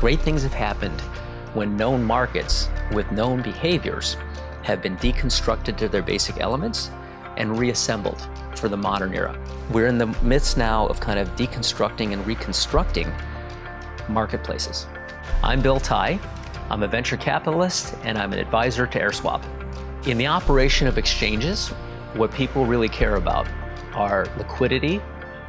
Great things have happened when known markets with known behaviors have been deconstructed to their basic elements and reassembled for the modern era. We're in the midst now of kind of deconstructing and reconstructing marketplaces. I'm Bill Tai. I'm a venture capitalist and I'm an advisor to AirSwap. In the operation of exchanges, what people really care about are liquidity,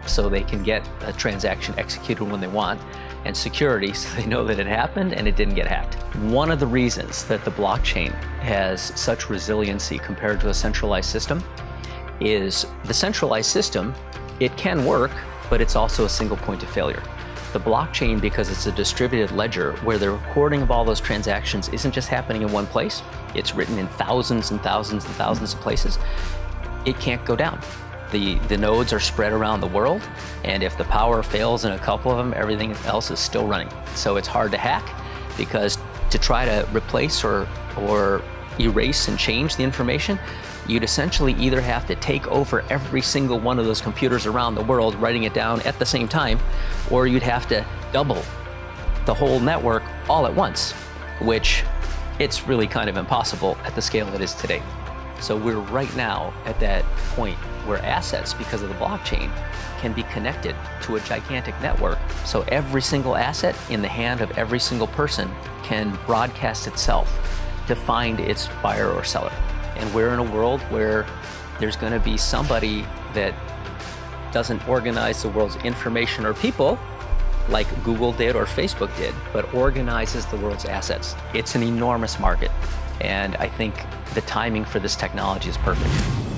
so they can get a transaction executed when they want, and security, so they know that it happened and it didn't get hacked. One of the reasons that the blockchain has such resiliency compared to a centralized system is the centralized system, it can work, but it's also a single point of failure. The blockchain, because it's a distributed ledger where the recording of all those transactions isn't just happening in one place, it's written in thousands and thousands and thousands of places, it can't go down. The, the nodes are spread around the world, and if the power fails in a couple of them, everything else is still running. So it's hard to hack because to try to replace or, or erase and change the information, you'd essentially either have to take over every single one of those computers around the world, writing it down at the same time, or you'd have to double the whole network all at once, which it's really kind of impossible at the scale it is today. So we're right now at that point where assets, because of the blockchain, can be connected to a gigantic network. So every single asset in the hand of every single person can broadcast itself to find its buyer or seller. And we're in a world where there's going to be somebody that doesn't organize the world's information or people like Google did or Facebook did, but organizes the world's assets. It's an enormous market. And I think the timing for this technology is perfect.